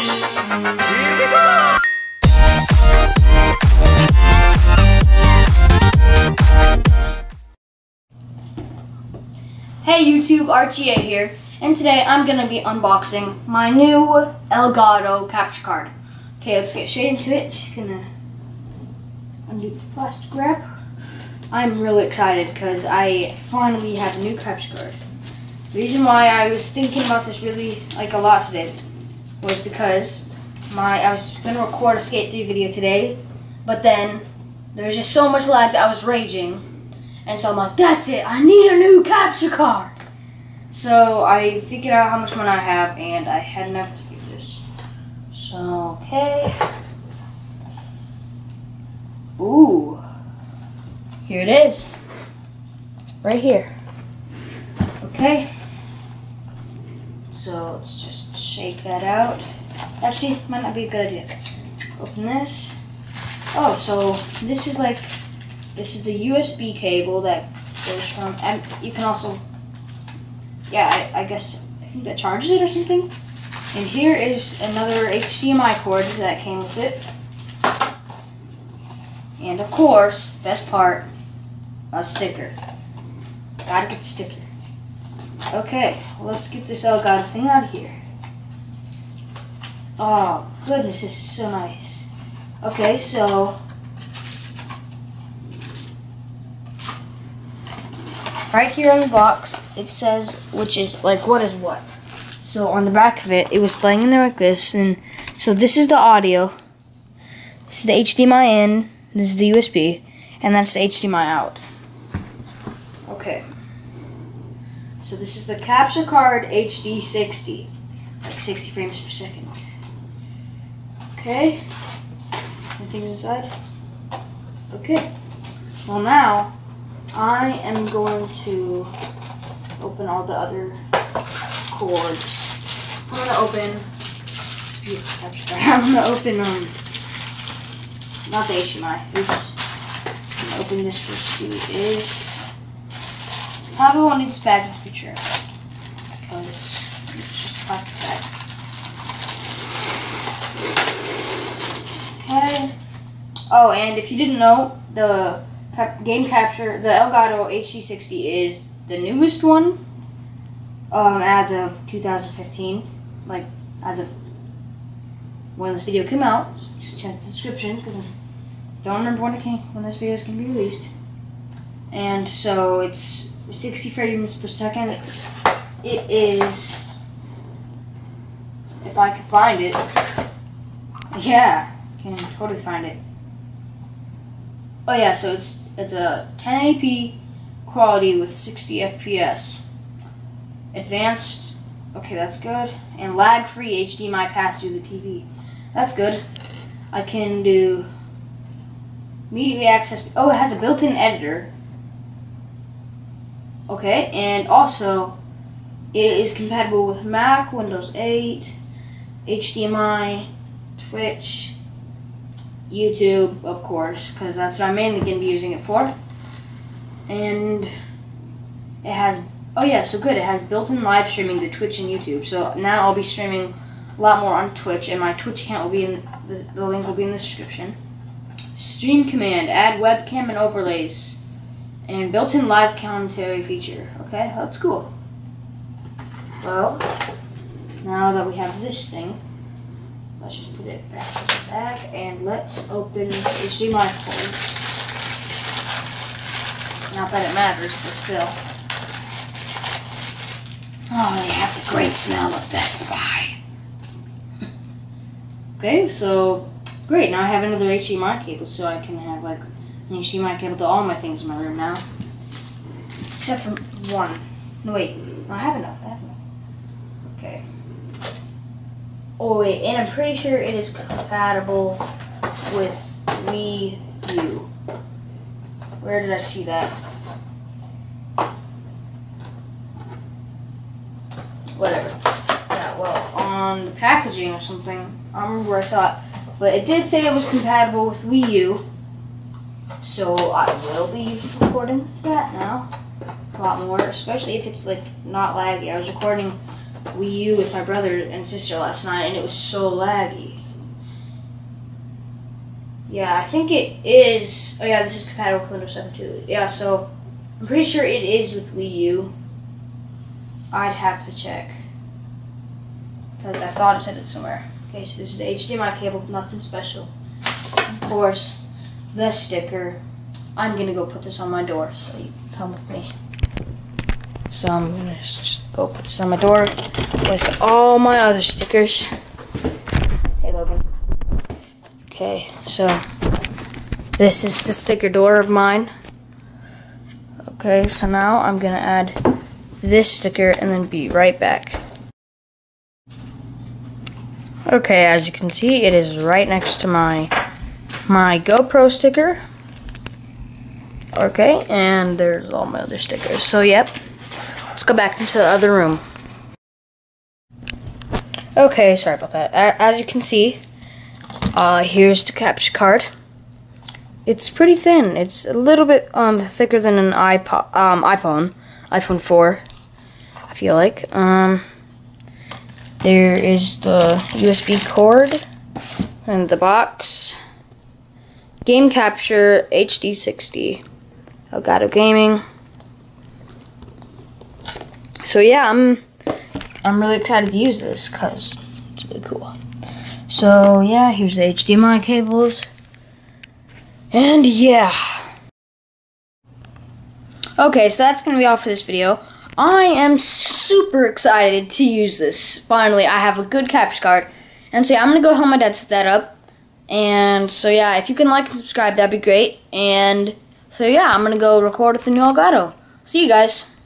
Hey YouTube, RGA here, and today I'm gonna be unboxing my new Elgato capture card. Okay, let's get straight into it. Just gonna undo the plastic wrap. I'm really excited because I finally have a new capture card. The reason why I was thinking about this really like a lot today was because my I was gonna record a Skate 3 video today, but then there was just so much lag that I was raging. And so I'm like, that's it, I need a new capture card. So I figured out how much money I have and I had enough to get this. So, okay. Ooh. Here it is. Right here. Okay. So let's just shake that out. Actually, might not be a good idea. Open this. Oh, so this is like this is the USB cable that goes from, and you can also, yeah, I, I guess, I think that charges it or something. And here is another HDMI cord that came with it. And of course, best part, a sticker. Gotta get the sticker. Okay, let's get this Elgato thing out of here. Oh, goodness, this is so nice. Okay, so right here on the box it says which is like what is what. So on the back of it it was laying in there like this and so this is the audio. This is the HDMI in this is the USB and that's the HDMI out. Okay. So this is the capture card HD 60 like 60 frames per second okay anything's inside okay well now I am going to open all the other cords. I'm gonna open. I'm gonna open um not the HDMI. Oops. I'm gonna open this first. See what it is. Probably won't need this bag in the future because it's just plastic bag. Oh, and if you didn't know, the game capture, the Elgato HD60 is the newest one um, as of 2015. Like, as of when this video came out. Just check the description because I don't remember when it came, when this video is going to be released. And so it's 60 frames per second. It is, if I can find it, yeah, can totally find it. Oh yeah, so it's it's a 1080p quality with 60 FPS. Advanced, okay, that's good. And lag-free HDMI pass through the TV. That's good. I can do immediately access. Oh, it has a built-in editor. Okay, and also it is compatible with Mac, Windows 8, HDMI, Twitch, YouTube, of course, because that's what I'm mainly going to be using it for. And it has, oh yeah, so good. It has built-in live streaming to Twitch and YouTube. So now I'll be streaming a lot more on Twitch, and my Twitch account will be in the, the link will be in the description. Stream command, add webcam and overlays, and built-in live commentary feature. Okay, that's cool. Well, now that we have this thing, Let's just put it back in the bag and let's open the HDMI cords. Not that it matters, but still. Oh, they have the great smell of Best Buy. okay, so great. Now I have another HDMI cable, so I can have like an HDMI cable to all my things in my room now. Except for one. No, wait. I have enough. I have enough. Okay. Oh wait, and I'm pretty sure it is compatible with Wii U. Where did I see that? Whatever. Yeah, well, on the packaging or something. I don't remember where I saw it. But it did say it was compatible with Wii U. So I will be recording that now. A lot more, especially if it's like not laggy. I was recording Wii U with my brother and sister last night, and it was so laggy. Yeah, I think it is. Oh yeah, this is compatible with Windows 7 too. Yeah, so I'm pretty sure it is with Wii U. I'd have to check because I thought it said it somewhere. Okay, so this is the HDMI cable, nothing special. Of course, the sticker. I'm gonna go put this on my door, so you can come with me. So I'm gonna just go put this on my door with all my other stickers. Hey Logan. Okay, so this is the sticker door of mine. Okay, so now I'm gonna add this sticker and then be right back. Okay, as you can see, it is right next to my my GoPro sticker. Okay, and there's all my other stickers. So, yep, let's go back into the other room. Okay, sorry about that. As you can see, uh, here's the capture card. It's pretty thin. It's a little bit um, thicker than an iPod, um, iPhone, iPhone 4. I feel like. Um, there is the USB cord and the box. Game Capture HD60. Elgato Gaming. So yeah, I'm I'm really excited to use this because it's really cool. So yeah, here's the HDMI cables. And yeah. Okay, so that's going to be all for this video. I am super excited to use this. Finally, I have a good capture card. And so yeah, I'm going to go help my dad set that up. And so yeah, if you can like and subscribe, that'd be great. And so yeah, I'm going to go record with the new Elgato. See you guys.